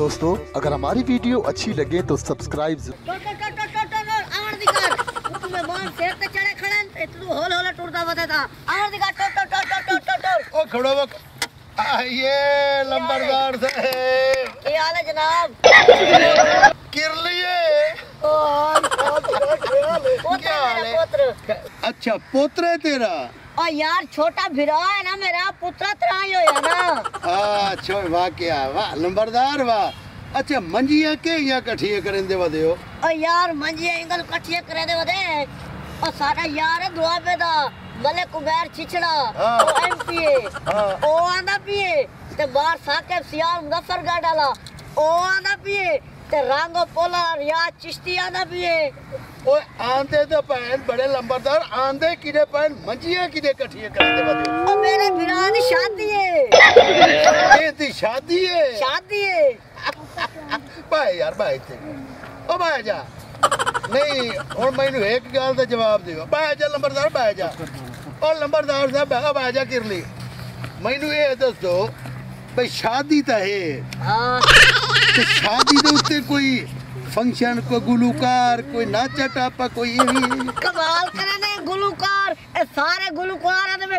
दोस्तों अगर हमारी वीडियो अच्छी लगे तो सब्सक्राइब ये लंबरदार से। ये हाल जनाब गिर लिए अच्छा पोत्र है तेरा? और यार छोटा भिरा है ना मेरा पुत्र त्राई हो ना। ਤੇ ਬਾਹਰ ਸਾਕਿਬ ਸਿਆਲ ਉਹ ਆਂਦਾ ਪੀਏ ਤੇ ਰਾਂਗੋ ਪੋਲਾ ਚਿਸ਼ਤੀ ਆਂਦਾ ਪੀਏ ਓਏ ਆਂਦੇ ਤਾਂ ਭੈਣ ਬੜੇ ਲੰਬਰਦਾਰ ਆਂਦੇ ਕਿਦੇ ਭੈਣ ਮੰਜੀਆਂ ਕਿਦੇ ਇਕੱਠੀਆਂ ਦੀ ਸ਼ਾਦੀ ਏ ਸ਼ਾਦੀ ਏ ਭਾਈ ਯਾਰ ਭਾਈ ਤੇ ਉਹ ਭਾਈ ਜਾ ਨਹੀਂ ਹੁਣ ਮੈਨੂੰ ਇੱਕ ਗੱਲ ਦਾ ਜਵਾਬ ਦਿਓ ਭਾਈ ਜਾ ਲੰਬਰਦਾਰ ਭਾਈ ਜਾ ਉਹ ਲੰਬਰਦਾਰ ਸਾਹਿਬ ਭਾਈ ਭਾਈ ਜਾ ਕਿਰਲੀ ਮੈਨੂੰ ਇਹ ਦੱਸੋ ਭਈ ਸ਼ਾਦੀ ਤਾਂ ਹੈ ਹਾਂ ਤੇ ਸ਼ਾਦੀ ਦੇ ਉੱਤੇ ਕੋਈ ਫੰਕਸ਼ਨ ਕੋਈ ਗੁਲੂਕਾਰ ਕੋਈ ਨਾਚਾ ਟਾਪਾ ਕੋਈ ਇਹ ਵੀ ਕਮਾਲ ਕਰਨੇ ਗੁਲੂਕਾਰ ਇਹ ਸਾਰੇ ਗੁਲੂਕਾਰ ਆਦੇ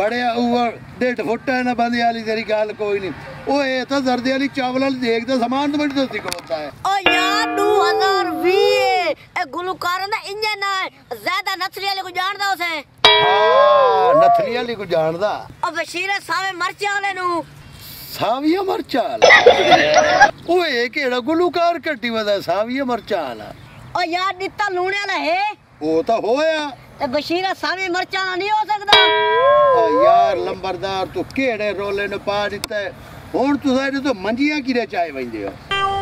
ਬੜਿਆ ਉਹ ਡੇਢ ਫੁੱਟ ਹੈ ਨਾ ਬੰਦੇ ਵਾਲੀ ਤੇਰੀ ਗੱਲ ਕੋਈ ਨਹੀਂ। ਉਹ ਇਹ ਤਾਂ ਜ਼ਰਦੇ ਵਾਲੀ ਚਾਵਲ ਵਾਲੀ ਦੇਖਦਾ ਸਮਾਨ ਤੋਂ ਦੱਸੀ ਕੋਤਾ ਹੈ? ਓ ਯਾਰ 2020 ਏ। ਇਹ ਗੁਲੂਕਾਰਾਂ ਦਾ ਇੰਜਨ ਹੈ। ਜ਼ਿਆਦਾ ਨਸਲੀ ਵਾਲੇ ਕੋ ਜਾਣਦਾ ਉਸੇ ਹਾਂ ਨਥਲੀ ਵਾਲੀ ਕੋ ਜਾਣਦਾ। ਓ ਬਸ਼ੀਰ ਸਾਵੇਂ ਮਰਚਾਂ ਵਾਲੇ ਨੂੰ। ਸਾਵੀਆ ਮਰਚਾਲ ਉਹ ਇਹ ਕਿਹੜਾ ਗੁਲੂਕਾਰ ਕੱਟੀ ਵਦਾ ਸਾਵੀਆ ਮਰਚਾਲ ਓ ਯਾਰ ਦਿੱਤਾ ਲੂਣੇ ਵਾਲਾ ਹੈ। ਉਹ ਤਾਂ ਹੋਇਆ। ਤੇ ਬਸ਼ੀਰ ਸਾਵੇਂ ਮਰਚਾਂ ਵਾਲਾ ਨਹੀਂ ਹੋ ਸਕਦਾ। ਯਾਰ ਲੰਬਰਦਾਰ ਤੂੰ ਕਿਹੜੇ ਰੋਲੇ ਨੂੰ ਪਾ ਦਿੱਤਾ? ਹੈ? ਹੁਣ ਤੁਸੀਂ ਇਹਦੇ ਤੋਂ ਮੰਜੀਆਂ ਕਿਰੇ ਚਾਏ ਵੰਦੇ ਹੋ?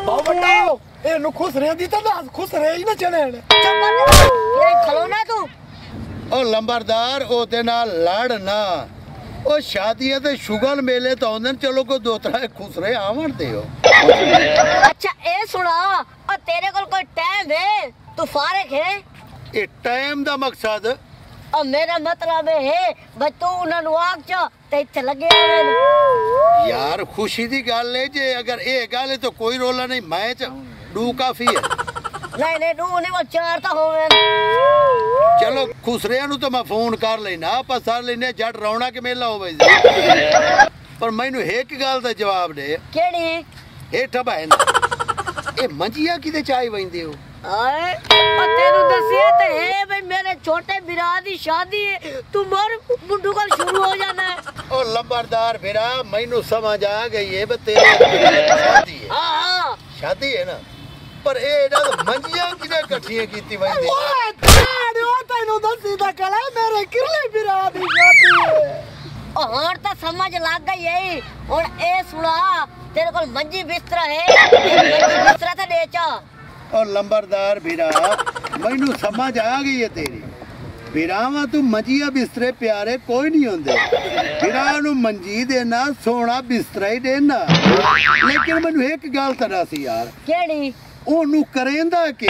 ਬਹੁ ਬਟਾਓ ਇਹਨੂੰ ਖੁਸ਼ ਰਹਿੰਦੀ ਤਾਂ ਦੱਸ ਖੁਸ਼ ਰਹਿ ਹੀ ਨਾ ਚੜੇਣ ਚੁੱਪ ਇਹ ਖਲੋਣਾ ਤੂੰ। ਉਹ ਲੰਬਰਦਾਰ ਉਹਦੇ ਨਾਲ ਲੜ ਨਾ। ਉਹ ਸ਼ਾਦੀਆਂ ਤੇ ਸ਼ੁਗਲ ਮੇਲੇ ਤਾਂ ਆਉਂਦੇ ਨੇ ਚਲੋ ਕੋ ਦੋ ਤਰ੍ਹਾਂ ਖੁਸਰੇ ਆਵਣ ਦਿਓ ਅੱਛਾ ਇਹ ਸੁਣਾ ਉਹ ਤੇਰੇ ਕੋਲ ਕੋਈ ਟਾਈਮ ਹੈ ਤੂੰ ਫਾਰਗ ਹੈ? ਇਹ ਟਾਈਮ ਦਾ ਮਕਸਦ ਉਹ ਮੇਰਾ ਮਤਲਬ ਇਹ ਹੈ ਬਈ ਤੂੰ ਉਹਨਾਂ ਨੂੰ ਆਖ ਚ ਤੇ ਇੱਥੇ ਲੱਗੇ ਨੇ। ਯਾਰ ਖੁਸ਼ੀ ਦੀ ਗੱਲ ਹੈ ਜੇ ਅਗਰ ਇਹ ਗੱਲ ਹੈ ਤਾਂ ਕੋਈ ਰੋਲਾ ਨਹੀਂ ਮੈਂ ਚ ਡੂ ਕਾਫੀ ਹੈ ਨਹੀਂ ਨਹੀਂ ਤੂੰ ਨਹੀਂ ਉਹ ਚਾਰ ਤਾਂ ਹੋਵੇ। ਚਲੋ ਖੁਸਰਿਆਂ ਨੂੰ ਤਾਂ ਮੈਂ ਫੋਨ ਕਰ ਲੈਣਾ ਆਪਾਂ ਸਰ ਲੈਨੇ ਜੱਟ ਰੌਣਾ ਕੇ ਮੇਲਾ ਹੋਵੇ ਜੀ। ਪਰ ਮੈਨੂੰ ਇੱਕ ਗੱਲ ਦਾ ਜਵਾਬ ਦੇ। ਕਿਹੜੀ? ਇਹ ਠਬਾਇਨ ਇਹ ਮੰਜੀਆਂ ਕਿਤੇ ਚਾਈ ਵੰਦੇ ਹੋ? ਆਏ ਉਹ ਤੈਨੂੰ ਦੱਸਿਆ ਤੇ ਹੈ ਬਈ ਮੇਰੇ ਛੋਟੇ ਵੀਰਾ ਦੀ ਸ਼ਾਦੀ ਹੈ। ਤੂੰ ਮਰ ਬੁੱਢੂ ਕੋਲ ਸ਼ੁਰੂ ਹੋ ਜਾਣਾ ਉਹ ਲੰਬਰਦਾਰ ਫਿਰਾ ਮੈਨੂੰ ਸਮਝ ਆ ਗਈ ਹੈ ਬਈ ਤੇਰੇ ਸ਼ਾਦੀ ਹੈ। ਹਾਂ ਹਾਂ। ਸ਼ਾਦੀ ਹੈ ਨਾ। ਪਰ ਇਹ ਇਹਨਾਂ ਦਾ ਮੰਜੀਆਂ ਕਿਤੇ ਇਕੱਠੀਆਂ ਕੀਤੀ ਵੰਦੇ ਓਏ ਤਾੜਿਓ ਤੈਨੂੰ ਦੱਸੀ ਤਾਂ ਕਲਾ ਮੇਰੇ ਕਿਰਲੀ ਬਿਰਾ ਦੀ ਸ਼ਾਦੀ ਹੈ। ਹੁਣ ਤਾਂ ਸਮਝ ਲੱਗ ਗਈ ਏ। ਹੁਣ ਇਹ ਸੁਣਾ ਤੇਰੇ ਕੋਲ ਮੰਜੀ ਬਿਸਤਰਾ ਹੈ? ਮੰਜੀ ਬਿਸਤਰਾ ਤਾਂ ਦੇ ਚਾ ਉਹ ਲੰਬਰਦਾਰ ਵੀਰਾ ਮੈਨੂੰ ਸਮਝ ਆ ਗਈ ਹੈ ਤੇਰੀ। ਵੀਰਾਵਾਂ ਤੂੰ ਮੰਜੀਆਂ ਬਿਸਤਰੇ ਪਿਆਰੇ ਕੋਈ ਨਹੀਂ ਹੁੰਦੇ। ਵੀਰਾ ਨੂੰ ਮੰਜੀ ਦੇਣਾ ਸੋਹਣਾ ਬਿਸਤਰਾ ਹੀ ਦੇਣਾ। ਲੇਕਿਨ ਮੈਨੂੰ ਇੱਕ ਗੱਲ ਤਾਂ ਸੀ ਯਾਰ। ਕਿਹੜੀ? ਉਹਨੂੰ ਕਰੇਂਦਾ ਕਿ?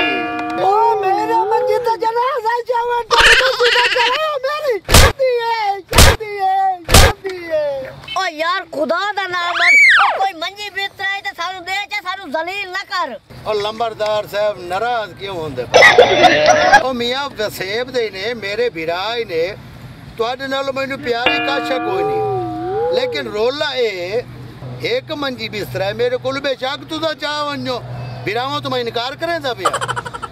ਓ ਮੇਰੇ ਮੰਜੀ ਤੇ ਜਨਾਜ਼ਾ ਜਾਵਣ ਤੈਨੂੰ ਦੱਸੀ ਤਾਂ ਕਲਾ ਮੇਰੀ। ਸ਼ਾਦੀ ਹੈ ਸ਼ਾਦੀ ਹੈ ਸ਼ਾਦੀ ਹੈ ਓ ਯਾਰ ਖੁਦਾ ਦਾ ਨਾਮ ਕੋਈ ਮੰਜੀ ਬਿਸਤਰਾ ਜ਼ਲੀਲ ਨਾ ਕਰ। ਉਹ ਲੰਬਰਦਾਰ ਸਾਹਿਬ ਨਾਰਾਜ਼ ਕਿਉਂ ਹੁੰਦੇ? ਉਹ ਮੀਆਂ ਵਸੇਬ ਦੇ ਨੇ, ਮੇਰੇ ਵੀਰਾ ਨੇ। ਤੁਹਾਡੇ ਨਾਲ ਮੈਨੂੰ ਪਿਆਰੀ ਕਾਸ਼ਾ ਕੋਈ ਨਹੀਂ। ਲੇਕਿਨ ਰੋਲਾ ਇਹ ਇੱਕ ਮੰਜੀ ਬਿਸਤਰਾ ਮੇਰੇ ਕੋਲ ਬੇਸ਼ੱਕ ਤੂੰ ਤਾਂ ਚਾਹ ਵੰਜੋ। ਵਿਰਾਵਾਂ ਤੋਂ ਮੈਂ ਇਨਕਾਰ ਕਰੇਂਦਾ ਪਿਆ।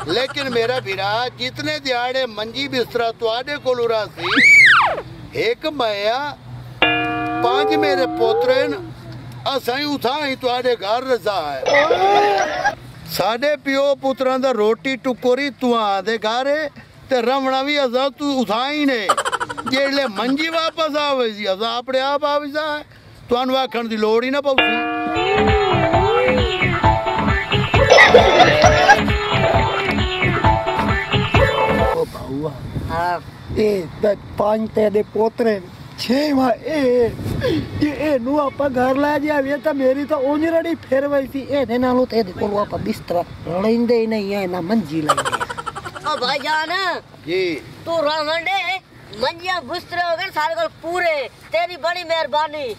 ਲੇਕਿਨ ਮੇਰਾ ਵੀਰਾ, ਜਿਤਨੇ ਦਿਹਾੜੇ ਮੰਜੀ ਬਿਸਤਰਾ ਤੁਹਾਡੇ ਕੋਲ ਰਾਸੀ ਇੱਕ ਮਾਇਆ ਪੰਜ ਮੇਰੇ ਪੋਤਰੇ ਨੇ ਅਸਾਂ ਉਥਾਂ ਹੀ ਤੁਹਾਡੇ ਘਰ ਰਜ਼ਾ ਹੈ। ਸਾਡੇ ਪਿਓ ਪੁੱਤਰਾਂ ਦਾ ਰੋਟੀ ਟੁਕੋਰੀ ਤੁਹਾਂ ਦੇ ਘਰ ਤੇ ਰਮਣਾ ਵੀ ਅਸਾਂ ਤੂੰ ਉਥਾਂ ਹੀ ਨੇ। ਜਿਹੜੇ ਮੰਜੀ ਵਾਪਸ ਆਵੇ ਜੀ ਅਸਾਂ ਆਪਣੇ ਆਪ ਆਵਿਸਾ ਤੁਹਾਨੂੰ ਆਖਣ ਦੀ ਲੋੜ ਹੀ ਨਾ ਪਊਗੀ ਉਹ ਬਾਊਆ ਪੰਜ ਤੇ ਦੇ ਪੋਤਰੇ છેમાં એ એ એનું આપા ઘર લાજી આવીએ તો મેરી તો ઓનરડી ફેરવાઈ હતી એ ને નાલું તે કોલું આપા બિસ્તરા રળીને દે ને અહીંયા એના મંજી લઈ ઓ ભાઈ જાન જી તું રમડે મંજિયા બુસ્તરે વગર સારે કોલ પૂરે તેરી બડી મહેરબાની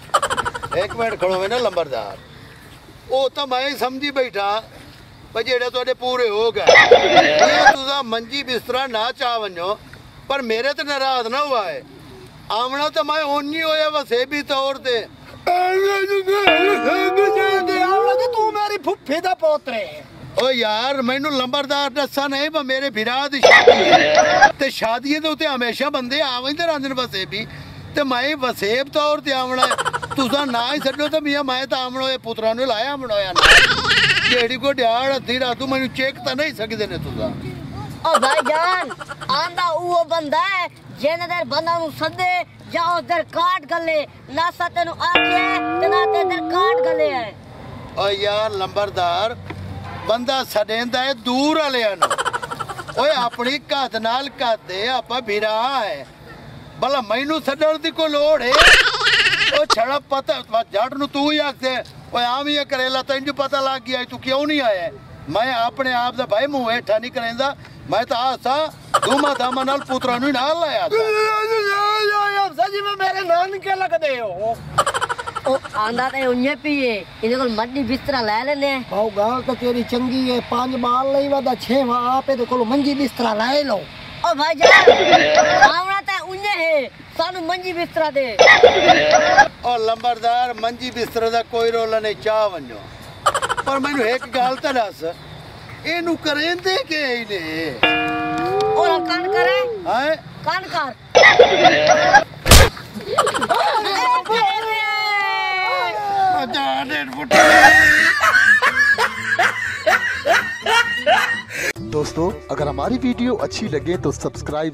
એક મિનિટ ખડો હોય ને લંબરદાર ਉਹ ਤਾਂ ਮੈਂ ਸਮਝੀ ਬੈਠਾ ਪਰ ਜਿਹੜੇ ਤੁਹਾਡੇ ਪੂਰੇ ਹੋ ਗਏ ਤੁਸੀਂ ਮੰਜੀ ਬਿਸਤਰਾ ਨਾ ਚਾਹ ਵੰਜੋ ਪਰ ਮੇਰੇ ਤੇ ਨਾਰਾਜ਼ ਨਾ ਹੋਇਆ ਹੈ ਆਵਣਾ ਤਾਂ ਮੈਂ ਓਨੀ ਹੋਇਆ ਵਸੇ ਵੀ ਤੌਰ ਤੇ। ਤੂੰ ਮੇਰੀ ਫੁੱਫੀ ਦਾ ਪੋਤਰੇ। ਓ ਯਾਰ ਮੈਨੂੰ ਲੰਬਰਦਾਰ ਦੱਸਾ ਨਹੀਂ ਪਰ ਮੇਰੇ ਵਿਰਾਹ ਦੀ ਸ਼ਾਦੀ ਹੈ। ਤੇ ਸ਼ਾਦੀਆਂ ਦੇ ਉੱਤੇ ਹਮੇਸ਼ਾ ਬੰਦੇ ਆਵੰਦੇ ਰਹਿੰਦੇ ਨੇ ਵਸੇ ਵੀ। ਤੇ ਮੈਂ ਵਸੇਬ ਤੌਰ ਤੇ ਆਵਣਾ ਤੁਸੀਂ ਨਾ ਹੀ ਛੱਡੋ ਤਾਂ ਮੀਆਂ ਮੈਂ ਤਾਂ ਆਵਣਾ ਇਹ ਪੁੱਤਰਾਂ ਨੂੰ ਲਾਇਆ ਬਣਾਇਆ ਨਾ। ਜਿਹੜੀ ਕੋ ਡਿਆੜ ਅੱਧੀ ਰਾਤੂ ਮੈਨੂੰ ਚੇਕ ਤਾਂ ਨਹੀਂ ਸਕਦੇ ਨੇ ਤੁਸੀਂ। ਓ ਭਾਈ ਜਾਨ ਆਂਦਾ ਉਹ ਬੰਦਾ ਹੈ, ਜਿਹਨੇ ਬੰਦਾ ਨੂੰ ਸੱਦੇ ਜਾਂ ਉਧਰ ਕਾਟ ਗੱਲੇ। ਨਾ ਸਾ ਤੈਨੂੰ ਆਖੇ ਤੇ ਨਾ ਤੇਦਰ ਕਾਟ ਗੱਲੇ ਹੈ। ਓ ਯਾਰ ਲੰਬਰਦਾਰ, ਬੰਦਾ ਸਦੇਂਦਾ ਹੈ ਦੂਰ ਵਾਲਿਆਂ ਨੂੰ। ਓਏ ਆਪਣੀ ਘਾਤ ਨਾਲ ਘਾਤੇ ਆਪਾਂ ਵੀਰਾ ਹੈ। ਭਲਾ ਮੈਨੂੰ ਸੱਦਣ ਦੀ ਕੋ ਲੋੜ ਹੈ? ਉਹ ਛੜਾ ਪਤਾ ਜੜ ਨੂੰ ਤੂੰ ਹੀ ਆਖਦੇ। ਓਏ ਆਮ ਹੀ ਕਰੇਲਾ, ਤੈਨੂੰ ਪਤਾ ਲੱਗ ਗਿਆ, ਤੂੰ ਕਿਉਂ ਨਹੀਂ ਆਇਆ? ਮੈਂ ਆਪਣੇ ਆਪ ਦਾ ਭਾਈ ਮੂੰਹ ਹੇਠਾ ਨਹੀਂ ਕਰੇਂਦਾ। ਮੈਂ ਤਾਂ ਆਸਾ ਧੂਮਾ ਧਾਮਾ ਨਾਲ ਪੁੱਤਰਾਂ ਨੂੰ ਨਾਲ ਲਾਇਆ ਯਾ ਸਜੀ ਮੈਂ ਮੇਰੇ ਨਾਨਕੇ ਲੱਗਦੇ ਹੋ। ਉਹ ਆਂਦਾ ਤੇ ਉਹਨੇ ਪੀਏ ਇਹਦੇ ਕੋਲ ਮੱਡੀ ਬਿਸਤਰਾ ਲੈ ਲੈਨੇ ਬਹੁ ਗਾਲ ਤਾਂ ਤੇਰੀ ਚੰਗੀ ਹੈ ਪੰਜ ਬਾਲ ਲਈ ਵਾਦਾ ਛੇਵਾ ਆਪੇ ਦੇ ਕੋਲ ਮੰਜੀ ਬਿਸਤਰਾ ਲੈ ਲਓ। ਓ ਭਾਈ ਜਾ ਆਉਣਾ ਤਾਂ ਉਹਨੇ ਹੈ ਸਾਨੂੰ ਮੰਜੀ ਬਿਸਤਰਾ ਦੇ। ਓ ਲੰਬਰਦਾਰ ਮੰਜੀ ਬਿਸਤਰਾ ਦਾ ਕੋਈ ਰੋਲ ਨਹੀਂ ਚਾਹ ਵੰਜੋ। ਪਰ ਮੈਨੂੰ ਇੱਕ ਗੱਲ ਤਾਂ ਦੱਸ एनु करें दे के इने और कान करे। हैं? कान कर। दोस्तों अगर हमारी वीडियो अच्छी लगे तो सब्सक्राइब